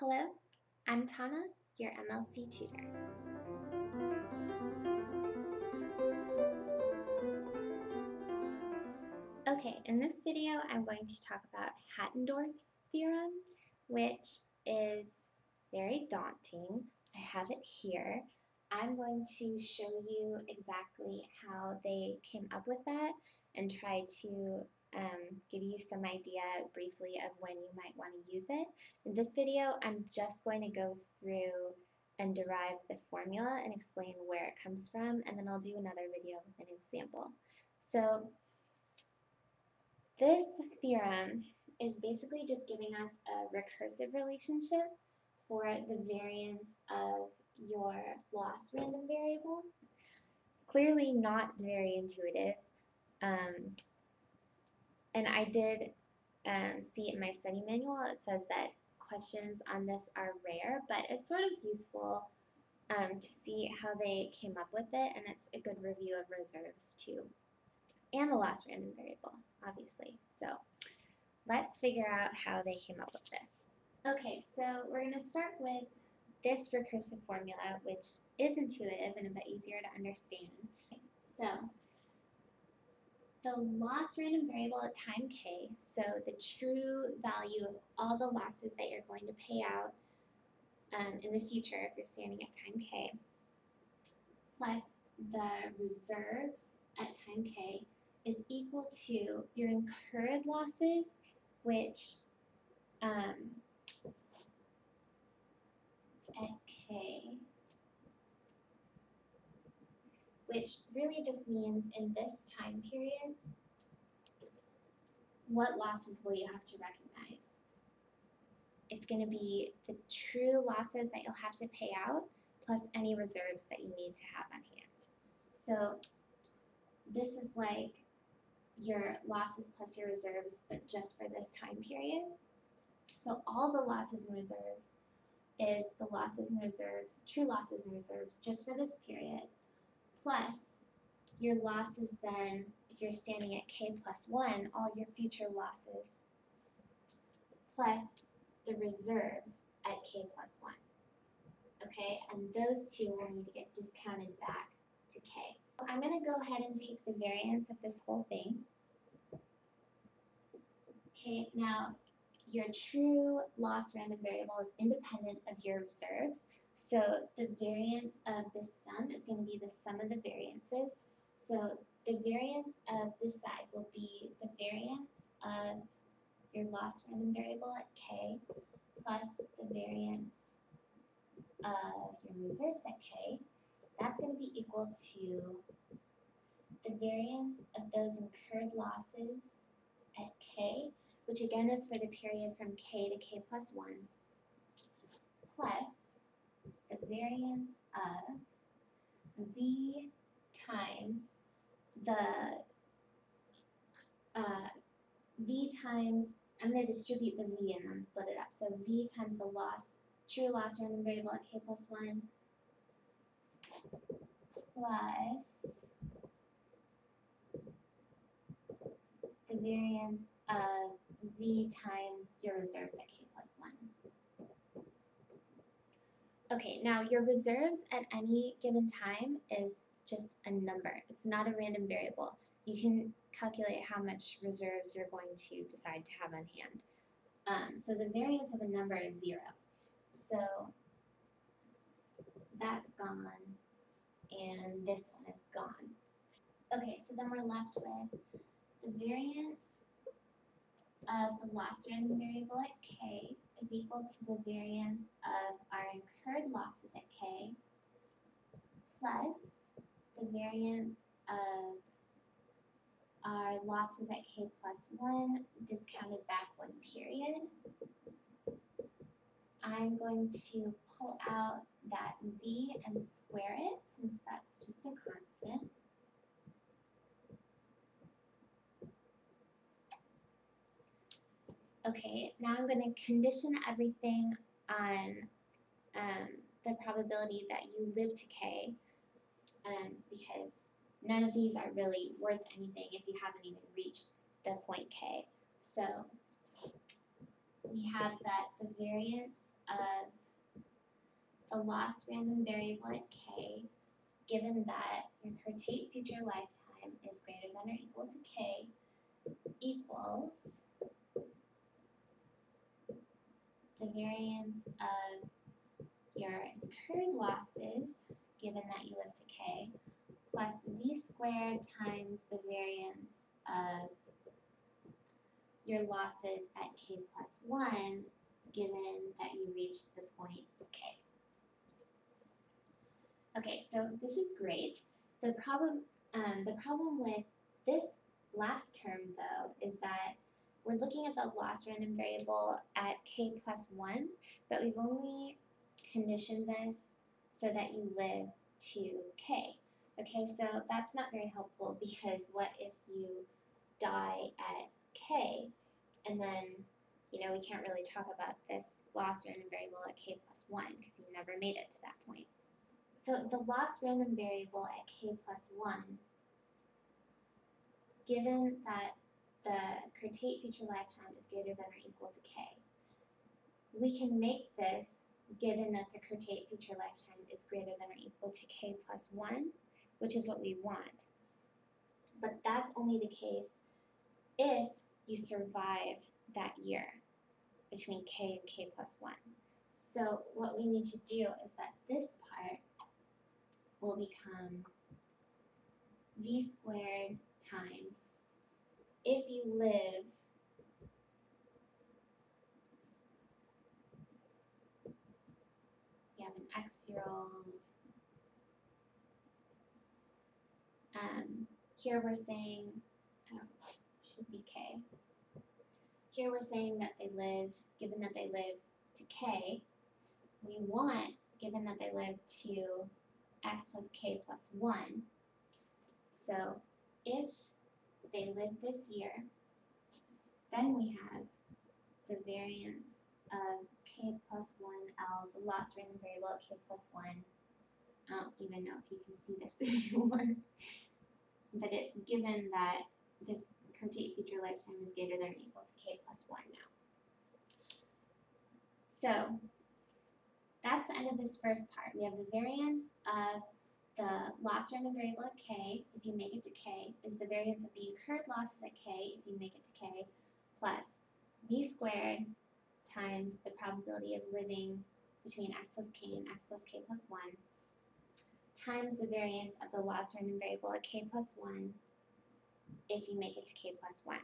Hello, I'm Tana, your MLC tutor. Okay, in this video I'm going to talk about Hattendorf's theorem, which is very daunting. I have it here. I'm going to show you exactly how they came up with that and try to um, give you some idea briefly of when you might want to use it. In this video, I'm just going to go through and derive the formula and explain where it comes from, and then I'll do another video with an example. So this theorem is basically just giving us a recursive relationship for the variance of your loss random variable. Clearly not very intuitive. Um, and I did um, see in my study manual, it says that questions on this are rare, but it's sort of useful um, to see how they came up with it, and it's a good review of reserves too. And the loss random variable, obviously. So let's figure out how they came up with this. Okay, so we're going to start with this recursive formula, which is intuitive and a bit easier to understand. So the loss random variable at time k, so the true value of all the losses that you're going to pay out um, in the future if you're standing at time k, plus the reserves at time k is equal to your incurred losses, which um, at k which really just means in this time period, what losses will you have to recognize? It's going to be the true losses that you'll have to pay out plus any reserves that you need to have on hand. So this is like your losses plus your reserves, but just for this time period. So all the losses and reserves is the losses and reserves, true losses and reserves, just for this period plus your losses then, if you're standing at k plus 1, all your future losses, plus the reserves at k plus 1. Okay, and those two will need to get discounted back to k. I'm going to go ahead and take the variance of this whole thing. Okay, now your true loss random variable is independent of your reserves, so the variance of this sum is going to be the sum of the variances. So the variance of this side will be the variance of your loss random variable at k plus the variance of your reserves at k. That's going to be equal to the variance of those incurred losses at k, which again is for the period from k to k plus 1, plus the variance of v times the uh, v times, I'm going to distribute the v and then split it up. So v times the loss, true loss random variable at k plus 1 plus the variance of v times your reserves at k plus 1. Okay, now your reserves at any given time is just a number. It's not a random variable. You can calculate how much reserves you're going to decide to have on hand. Um, so the variance of a number is zero. So that's gone, and this one is gone. Okay, so then we're left with the variance of the loss random variable at k is equal to the variance of our incurred losses at k plus the variance of our losses at k plus 1 discounted back one period. I'm going to pull out that v and square it since that's just a Okay, now I'm going to condition everything on um, the probability that you live to k um, because none of these are really worth anything if you haven't even reached the point k. So we have that the variance of the loss random variable at k, given that your curtate future lifetime is greater than or equal to k, equals the variance of your incurred losses, given that you live to k, plus v squared times the variance of your losses at k plus 1, given that you reach the point k. Okay, so this is great. The problem, um, the problem with this last term, though, is that we're looking at the last random variable at k plus 1, but we've only conditioned this so that you live to k. Okay, so that's not very helpful because what if you die at k and then, you know, we can't really talk about this last random variable at k plus 1 because you never made it to that point. So the last random variable at k plus 1, given that the curtate future lifetime is greater than or equal to k, we can make this given that the curtate future lifetime is greater than or equal to k plus 1, which is what we want. But that's only the case if you survive that year between k and k plus 1. So what we need to do is that this part will become v squared times if you live you have an x year old um, here we're saying oh, should be k. Here we're saying that they live given that they live to k we want given that they live to x plus k plus 1 so if they live this year, then we have the variance of k plus 1L, the loss random variable at k plus 1. I don't even know if you can see this anymore. but it's given that the curtate future lifetime is greater than or equal to k plus 1 now. So that's the end of this first part. We have the variance of the loss random variable at k, if you make it to k, is the variance of the incurred losses at k, if you make it to k, plus v squared times the probability of living between x plus k and x plus k plus 1 times the variance of the loss random variable at k plus 1 if you make it to k plus 1.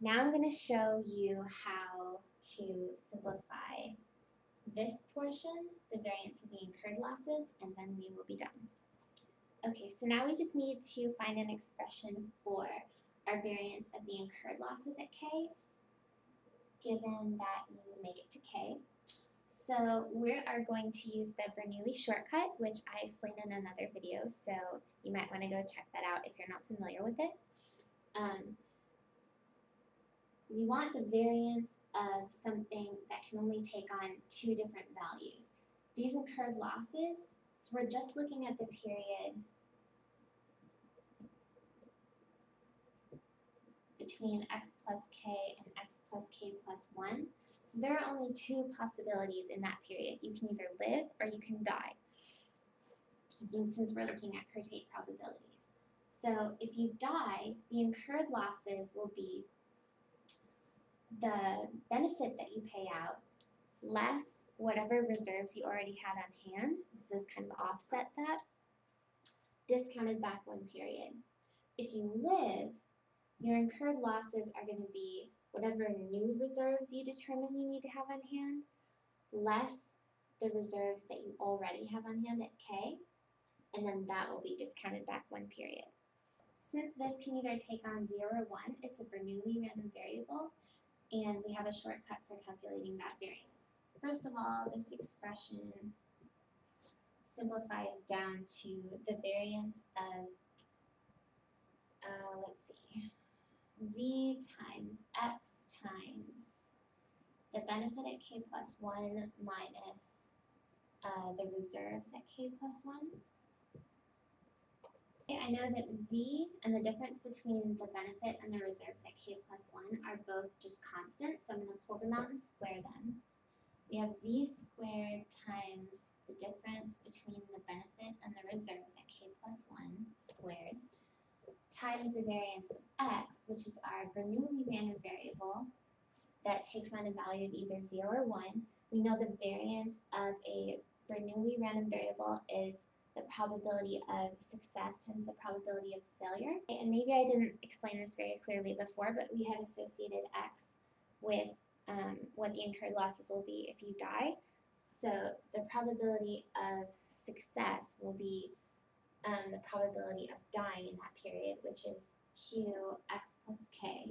Now I'm going to show you how to simplify this portion, the variance of the incurred losses, and then we will be done. Okay, so now we just need to find an expression for our variance of the incurred losses at k, given that you make it to k. So we are going to use the Bernoulli shortcut, which I explained in another video, so you might want to go check that out if you're not familiar with it. Um, we want the variance of something that can only take on two different values. These incurred losses, so we're just looking at the period between x plus k and x plus k plus 1. So there are only two possibilities in that period. You can either live or you can die, since we're looking at curtate probabilities. So if you die, the incurred losses will be the benefit that you pay out less whatever reserves you already had on hand, this kind of offset that, discounted back one period. If you live, your incurred losses are going to be whatever new reserves you determine you need to have on hand, less the reserves that you already have on hand at K, and then that will be discounted back one period. Since this can either take on 0 or 1, it's a Bernoulli random variable, and we have a shortcut for calculating that variance. First of all, this expression simplifies down to the variance of, uh, let's see, v times x times the benefit at k plus 1 minus uh, the reserves at k plus 1 Okay, I know that v and the difference between the benefit and the reserves at k plus 1 are both just constants, so I'm going to pull them out and square them. We have v squared times the difference between the benefit and the reserves at k plus 1 squared times the variance of x, which is our Bernoulli random variable that takes on a value of either 0 or 1. We know the variance of a Bernoulli random variable is the probability of success times the probability of failure. And maybe I didn't explain this very clearly before, but we had associated x with um, what the incurred losses will be if you die. So the probability of success will be um, the probability of dying in that period, which is q x plus k.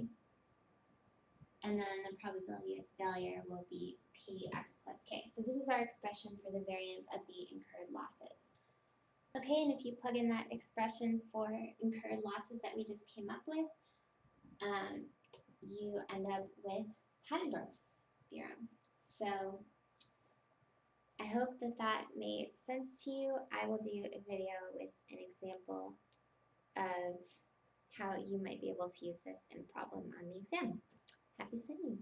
And then the probability of failure will be p x plus k. So this is our expression for the variance of the incurred losses. Okay, and if you plug in that expression for incurred losses that we just came up with, um, you end up with Hattendorf's theorem. So I hope that that made sense to you. I will do a video with an example of how you might be able to use this in a problem on the exam. Happy studying!